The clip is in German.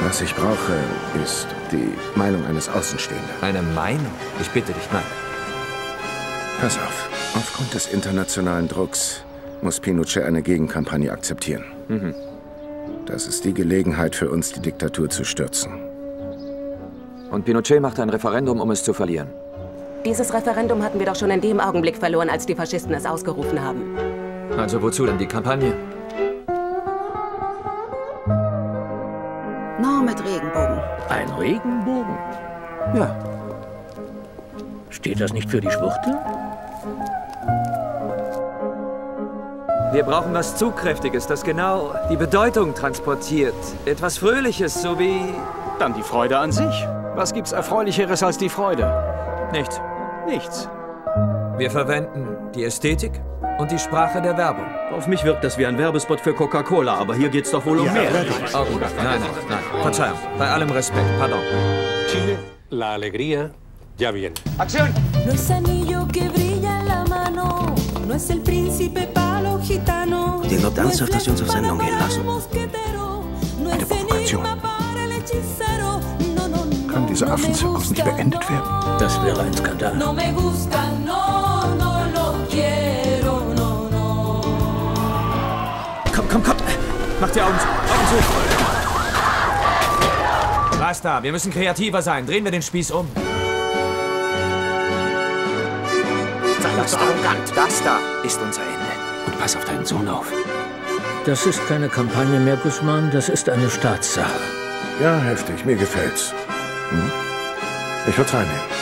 Was ich brauche, ist die Meinung eines Außenstehenden. Eine Meinung? Ich bitte dich, nein. Pass auf. Aufgrund des internationalen Drucks muss Pinochet eine Gegenkampagne akzeptieren. Mhm. Das ist die Gelegenheit für uns, die Diktatur zu stürzen. Und Pinochet macht ein Referendum, um es zu verlieren. Dieses Referendum hatten wir doch schon in dem Augenblick verloren, als die Faschisten es ausgerufen haben. Also wozu denn die Kampagne? No, mit Regenbogen. Ein Regenbogen? Ja. Steht das nicht für die Schwuchtel? Wir brauchen was Zugkräftiges, das genau die Bedeutung transportiert. Etwas Fröhliches, so wie... Dann die Freude an sich. Was gibt's Erfreulicheres als die Freude? Nichts. Nichts. Wir verwenden die Ästhetik und die Sprache der Werbung. Auf mich wirkt das wie ein Werbespot für Coca-Cola, aber hier geht's doch wohl um ja, mehr. Oh, nein, nein, nein. Verzeihung. Bei allem Respekt. Pardon. Chile, la alegría ya viene. Acción. No es anillo que brilla en la mano, no es el príncipe palo gitano. Die Notdanzstation zur Sendung gehen lassen. Eine Provokation. Kann dieser Affenzirkus nicht beendet werden? Das wäre ein Skandal. No me gusta, no Komm, komm. Mach die Augen zu. Augen zu. Basta, wir müssen kreativer sein. Drehen wir den Spieß um. Sei nicht so arrogant. Das da ist unser Ende. Und pass auf deinen Sohn auf. Das ist keine Kampagne mehr, Guzman. Das ist eine Staatssache. Ja, heftig. Mir gefällt's. Hm? Ich würde teilnehmen.